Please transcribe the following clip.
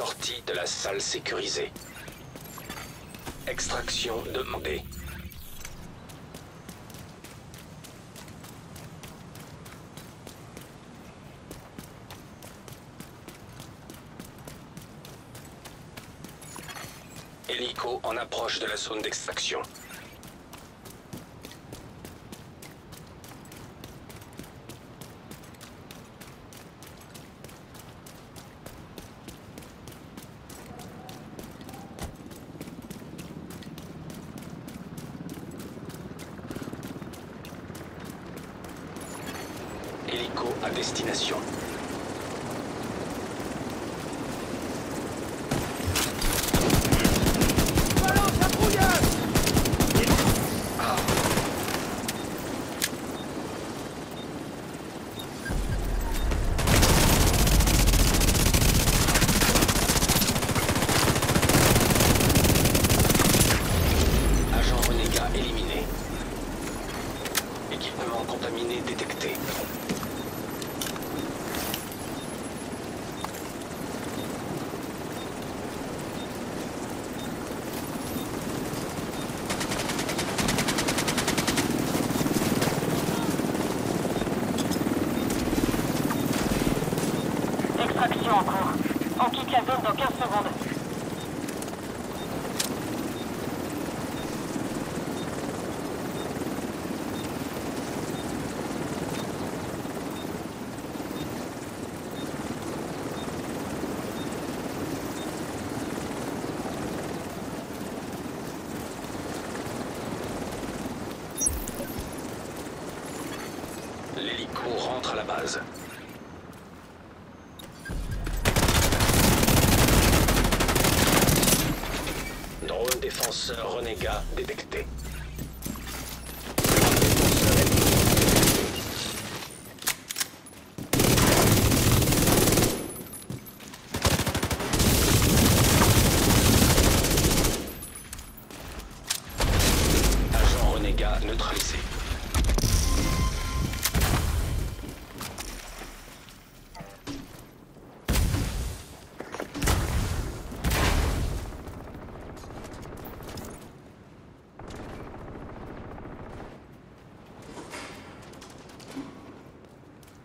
sortie de la salle sécurisée. Extraction demandée. Hélico en approche de la zone d'extraction. Hélico à destination. Agent renégat éliminé. Équipement contaminé détecté. Extraction en cours. On quitte la zone dans 15 secondes. L'hélico rentre à la base. Défenseur renégat détecté.